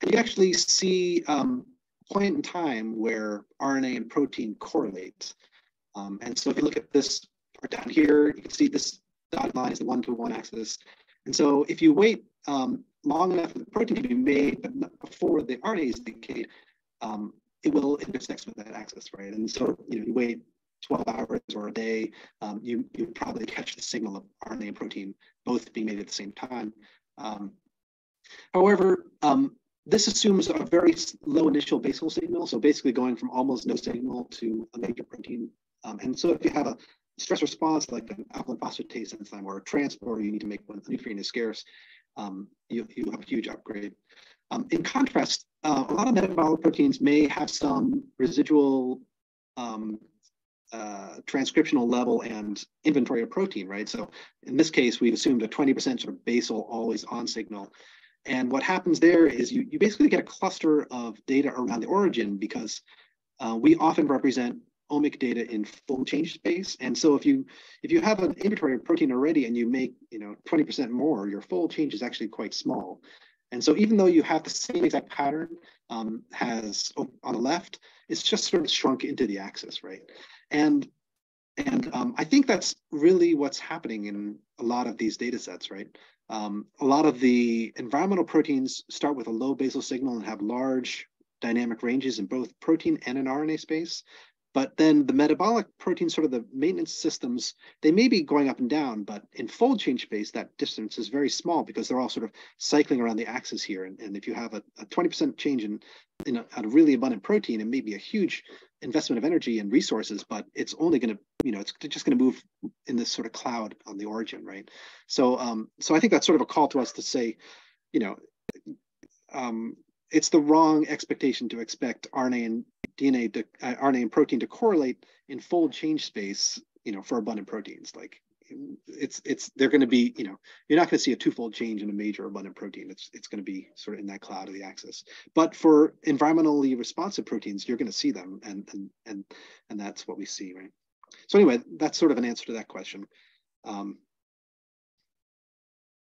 and you actually see um, point in time where RNA and protein correlate. Um, and so if you look at this part down here, you can see this dotted line is the one-to-one -one axis. And so if you wait um, long enough for the protein to be made, but before the RNA is decayed, um, it will intersect with that axis, right? And so, you know, you wait 12 hours or a day, um, you you probably catch the signal of RNA and protein both being made at the same time. Um, however, um, this assumes a very low initial basal signal, so basically going from almost no signal to a major protein. Um, and so if you have a stress response like an alkaline phosphatase enzyme or a transporter you need to make when the nutrient is scarce, um, you, you have a huge upgrade. Um, in contrast, uh, a lot of metabolic proteins may have some residual um, uh, transcriptional level and inventory of protein, right? So in this case, we've assumed a 20% sort of basal always on signal. And what happens there is you, you basically get a cluster of data around the origin because uh, we often represent omic data in fold change space. And so if you if you have an inventory of protein already and you make you know 20% more, your fold change is actually quite small. And so even though you have the same exact pattern um, has on the left, it's just sort of shrunk into the axis, right? And and um, I think that's really what's happening in a lot of these data sets, right? Um, a lot of the environmental proteins start with a low basal signal and have large dynamic ranges in both protein and an RNA space. But then the metabolic protein, sort of the maintenance systems, they may be going up and down, but in fold change space, that distance is very small because they're all sort of cycling around the axis here. And, and if you have a, a 20% change in, in a, a, really abundant protein, it may be a huge investment of energy and resources, but it's only going to, you know, it's just going to move in this sort of cloud on the origin, right? So, um, so I think that's sort of a call to us to say, you know, um, it's the wrong expectation to expect RNA and DNA to uh, RNA and protein to correlate in fold change space, you know, for abundant proteins. Like it's it's they're going to be, you know, you're not going to see a twofold change in a major abundant protein. It's it's going to be sort of in that cloud of the axis. But for environmentally responsive proteins, you're going to see them, and and and and that's what we see, right? So anyway, that's sort of an answer to that question. Um,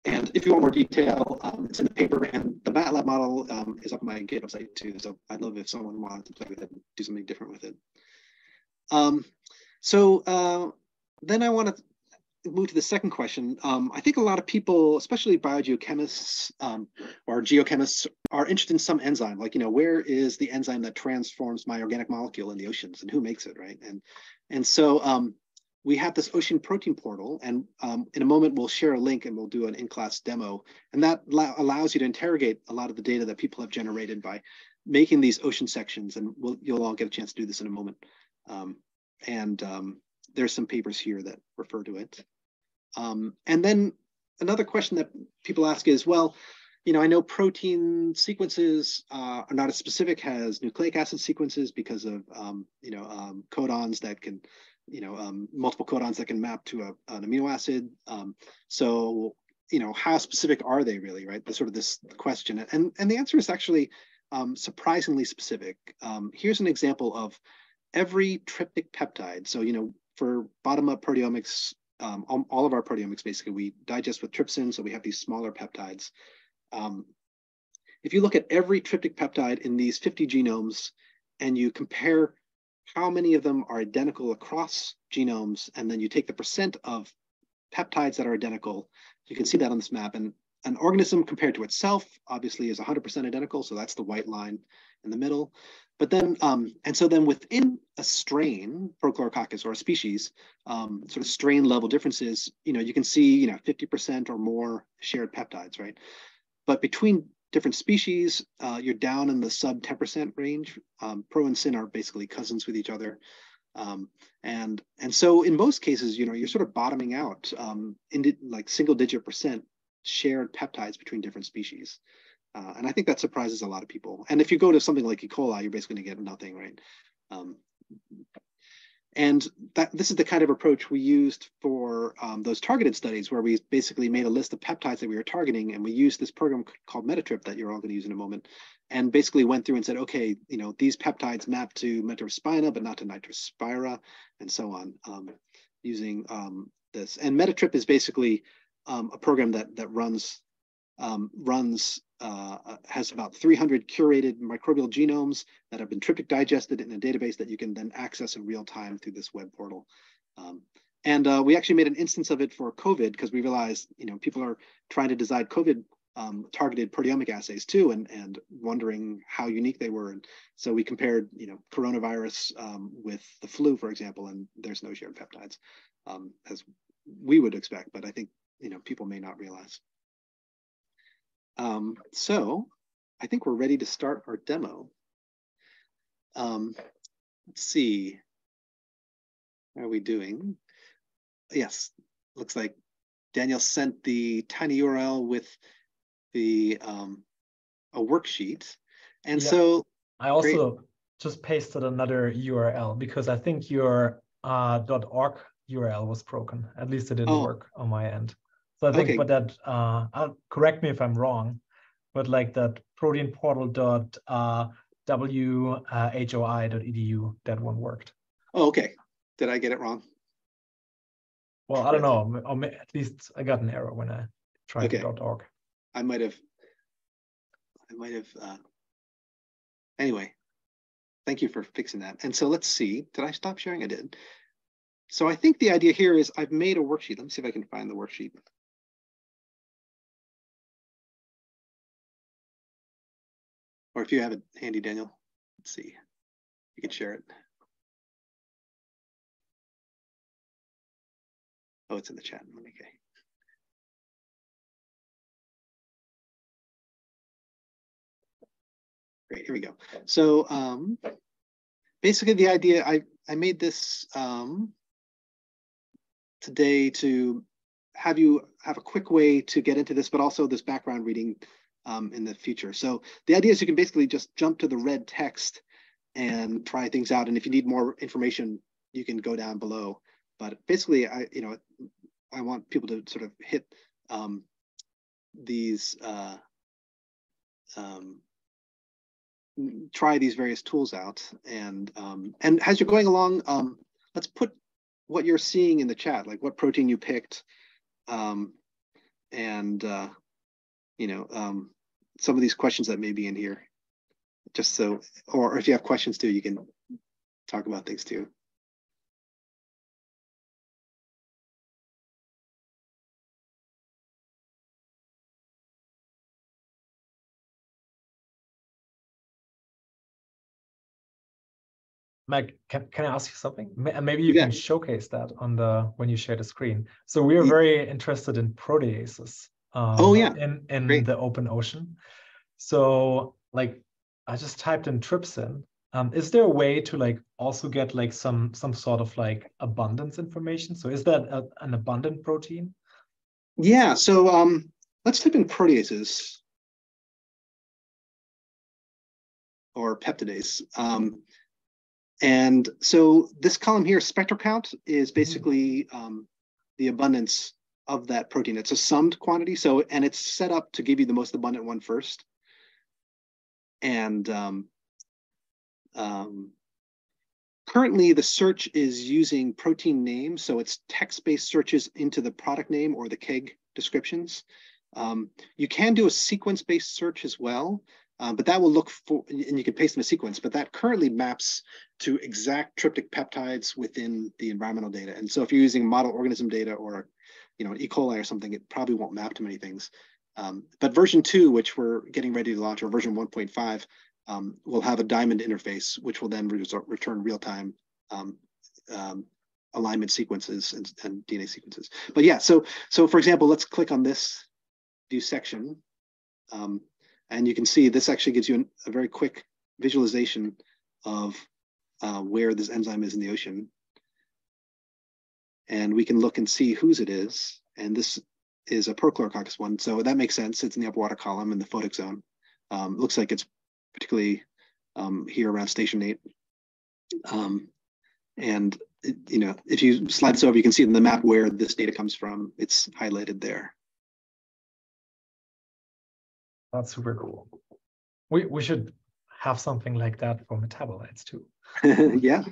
and if you want more detail, um, it's in the paper and the MATLAB model um, is up on my GitHub site too. So I'd love if someone wanted to play with it and do something different with it. Um, so uh, then I want to move to the second question. Um, I think a lot of people, especially biogeochemists um, or geochemists, are interested in some enzyme. Like, you know, where is the enzyme that transforms my organic molecule in the oceans, and who makes it, right? And and so um, we have this ocean protein portal and um, in a moment we'll share a link and we'll do an in-class demo. And that allows you to interrogate a lot of the data that people have generated by making these ocean sections and we'll, you'll all get a chance to do this in a moment. Um, and um, there's some papers here that refer to it. Um, and then another question that people ask is well you know, I know protein sequences uh, are not as specific as nucleic acid sequences because of, um, you know, um, codons that can you know, um, multiple codons that can map to a, an amino acid. Um, so, you know, how specific are they really, right? The sort of this question, and and the answer is actually um, surprisingly specific. Here's an example of every tryptic peptide. So, you know, for bottom-up proteomics, um, all, all, of our proteomics basically we digest with trypsin, so we have these smaller peptides. Um, if you look at every tryptic peptide in these 50 genomes and you compare how many of them are identical across genomes, and then you take the percent of peptides that are identical. You can see that on this map. And an organism compared to itself obviously is 100% identical. So that's the white line in the middle. But then, um, and so then within a strain, Prochlorococcus or a species, um, sort of strain level differences, you know, you can see, you know, 50% or more shared peptides, right? But between different species, uh, you're down in the sub 10% range. Um, pro and syn are basically cousins with each other. Um, and, and so in most cases, you know, you're sort of bottoming out um, in like single digit percent shared peptides between different species. Uh, and I think that surprises a lot of people. And if you go to something like E. coli, you're basically gonna get nothing, right? And that, this is the kind of approach we used for um, those targeted studies where we basically made a list of peptides that we were targeting and we used this program called Metatryp that you're all going to use in a moment and basically went through and said, okay, you know, these peptides map to Nitrospina, but not to Nitrospira and so on um, using um, this. And Metatryp is basically um, a program that, that runs um, runs uh, uh, has about 300 curated microbial genomes that have been tryptic digested in a database that you can then access in real time through this web portal. Um, and uh, we actually made an instance of it for COVID because we realized, you know, people are trying to design COVID um, targeted proteomic assays too, and, and wondering how unique they were. And so we compared, you know, coronavirus um, with the flu, for example, and there's no shared peptides um, as we would expect, but I think, you know, people may not realize. Um, so I think we're ready to start our demo. Um, let's see. How are we doing? Yes, looks like Daniel sent the tiny URL with the um, a worksheet. And yeah. so I also great. just pasted another URL because I think your uh, .org URL was broken. At least it didn't oh. work on my end. So I think, okay. but that, uh, I'll correct me if I'm wrong, but like that protein portal dot uh, edu, that one worked. Oh, okay. Did I get it wrong? Well, I don't know. At least I got an error when I tried okay. .org. I might have. I might have. Uh, anyway, thank you for fixing that. And so let's see. Did I stop sharing? I did. So I think the idea here is I've made a worksheet. Let me see if I can find the worksheet. Or if you have it handy, Daniel, let's see. You can share it. Oh, it's in the chat. Okay. Great, here we go. So um, basically the idea, I, I made this um, today to have you have a quick way to get into this, but also this background reading um, in the future. So the idea is you can basically just jump to the red text and try things out. And if you need more information, you can go down below. But basically, I you know I want people to sort of hit um, these uh, um, try these various tools out. And um, and as you're going along, um, let's put what you're seeing in the chat, like what protein you picked, um, and uh, you know um, some of these questions that may be in here, just so, or if you have questions too, you can talk about things too. Meg, can, can I ask you something? Maybe you yeah. can showcase that on the when you share the screen. So we are very interested in proteases. Um, oh yeah, in in Great. the open ocean. So like, I just typed in trypsin. Um, is there a way to like also get like some some sort of like abundance information? So is that a, an abundant protein? Yeah. So um, let's type in proteases or peptidase. Um, and so this column here, spectral count, is mm-hmm. basically um, the abundance of that protein. It's a summed quantity. So, and it's set up to give you the most abundant one first. And um, um, currently the search is using protein names. So it's text-based searches into the product name or the KEGG descriptions. Um, you can do a sequence-based search as well. Um, but that will look for, and you can paste in a sequence, but that currently maps to exact tryptic peptides within the environmental data. And so if you're using model organism data or, you know, E. coli or something, it probably won't map to many things. Um, but version two, which we're getting ready to launch, or version 1.5, um, will have a diamond interface, which will then re return real-time um, um, alignment sequences and, and, DNA sequences. But yeah, so so for example, let's click on this view section. Um, and you can see this actually gives you an, a very quick visualization of uh, where this enzyme is in the ocean. And we can look and see whose it is. And this is a Prochlorococcus one. So that makes sense. It's in the upper water column in the photic zone. Um, looks like it's particularly um, here around station eight. Um, and it, you know, if you slide this over, you can see in the map where this data comes from. It's highlighted there. That's super cool. We we should have something like that for metabolites too. <laughs> yeah.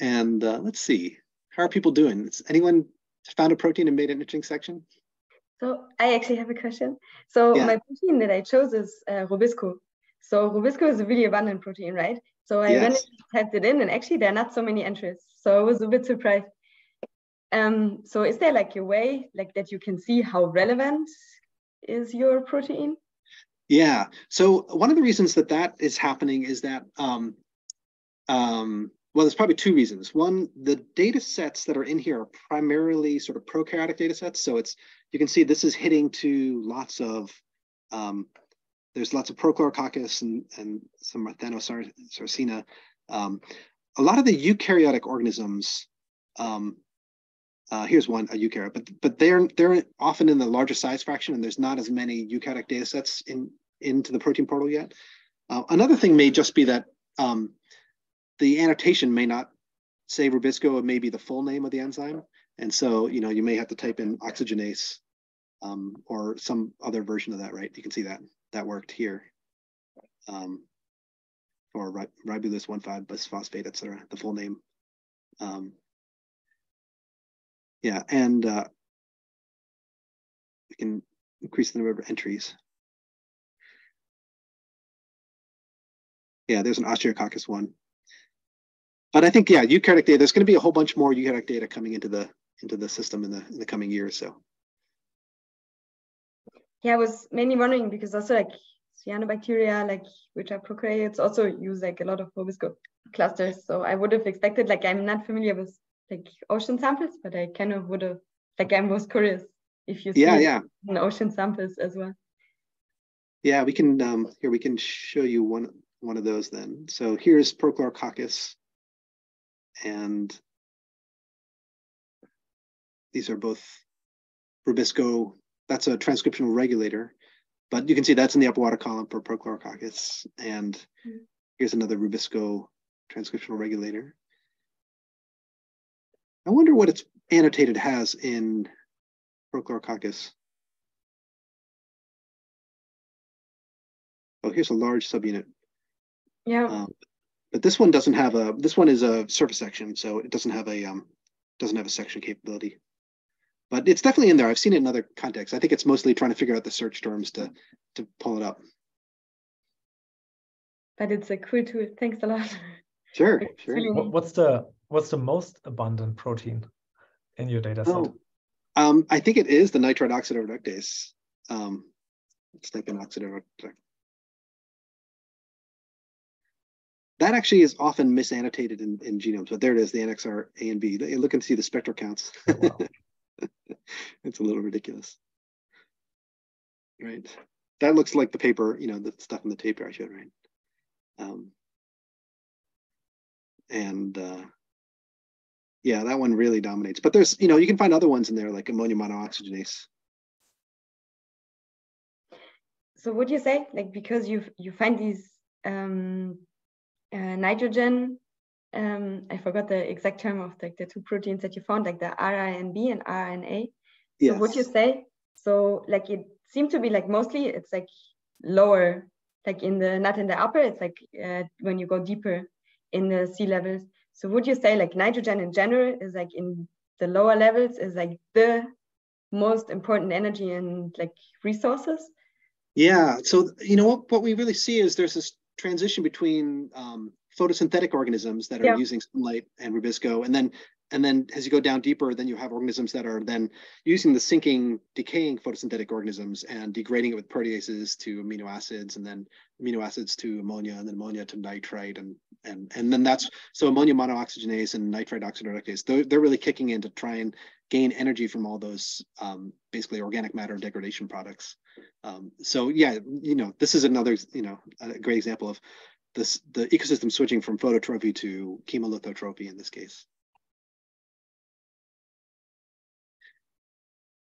And uh, let's see, how are people doing? Has anyone found a protein and made an interesting section? So I actually have a question. So yeah. my protein that I chose is uh, Rubisco. So Rubisco is a really abundant protein, right? So I yes. typed it in, and actually there are not so many entries. So I was a bit surprised. Um, so is there like a way like that you can see how relevant is your protein? Yeah. So one of the reasons that that is happening is that, um, um, well, there's probably two reasons. One, the data sets that are in here are primarily sort of prokaryotic data sets. So it's, you can see this is hitting to lots of, um, there's lots of Prochlorococcus and, and some Rhamnothromycina. Um, a lot of the eukaryotic organisms um, uh, here's one, a eukaryote, but but they're they're often in the larger size fraction, and there's not as many eukaryotic data sets in into the protein portal yet. Uh, another thing may just be that um, the annotation may not say Rubisco, it may be the full name of the enzyme, and so you know you may have to type in oxygenase um, or some other version of that. Right? You can see that that worked here. Um, or ribulose 1,5 bisphosphate, et cetera, the full name. Um, yeah, and uh, we can increase the number of entries. Yeah, there's an Ostreococcus one. But I think, yeah, eukaryotic data, there's going to be a whole bunch more eukaryotic data coming into the into the system in the in the coming years. So yeah, I was mainly wondering because also like cyanobacteria, like which are prokaryotes, also use like a lot of Rubisco clusters. So I would have expected, like I'm not familiar with like ocean samples, but I kind of would have like I was curious if you yeah yeah ocean samples as well. Yeah, we can um here we can show you one one of those then. So here's Prochlorococcus and these are both Rubisco, that's a transcriptional regulator, but you can see that's in the upper water column for Prochlorococcus. And mm-hmm. here's another Rubisco transcriptional regulator. I wonder what its annotated has in Prochlorococcus. Oh, here's a large subunit. Yeah. Um, but this one doesn't have a, this one is a surface section, so it doesn't have a, um, doesn't have a section capability. But it's definitely in there. I've seen it in other contexts. I think it's mostly trying to figure out the search terms to, to pull it up. But it's a cool tool. Thanks a lot. Sure, <laughs> sure. what's the what's the most abundant protein in your data set? Oh, um, I think it is the nitrite oxidoreductase. reductase. Um, let's type in oxidative That actually is often misannotated in, in genomes, but there it is, the NXR A and B. Look and see the spectral counts. Oh, wow. <laughs> it's a little ridiculous. Right. That looks like the paper, you know, the stuff in the paper I showed, right? Um, and uh, yeah, that one really dominates. But there's, you know, you can find other ones in there like ammonia monooxygenase. So would you say, like, because you you find these um, uh, nitrogen, um, I forgot the exact term of like the two proteins that you found, like the RNB and RNA. Yes. So would you say, so like it seemed to be like mostly it's like lower, like in the, not in the upper, it's like uh, when you go deeper in the sea levels. So would you say like nitrogen in general is like in the lower levels is like the most important energy and like resources? Yeah. So you know what what we really see is there's this transition between um, photosynthetic organisms that are yeah. using sunlight and rubisco, and then and then as you go down deeper, then you have organisms that are then using the sinking, decaying photosynthetic organisms and degrading it with proteases to amino acids, and then amino acids to ammonia, and then ammonia to nitrite, and and and then that's so ammonia monooxygenase and nitrite oxidoreductase. They're, they're really kicking in to try and gain energy from all those um, basically organic matter degradation products. Um, so yeah, you know, this is another you know a great example of this the ecosystem switching from phototrophy to chemolithotrophy in this case.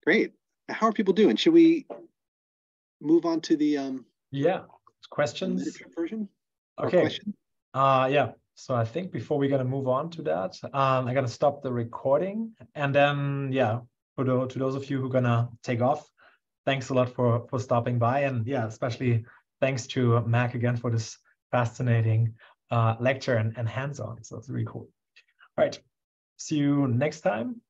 Great. How are people doing? Should we move on to the um yeah questions version? Okay. Question? Uh yeah. So I think before we're gonna move on to that, um, I gotta stop the recording and then yeah, for the, to those of you who are gonna take off, thanks a lot for for stopping by and yeah, especially thanks to Mak again for this fascinating uh, lecture and, and hands-on. So it's really cool. All right. See you next time.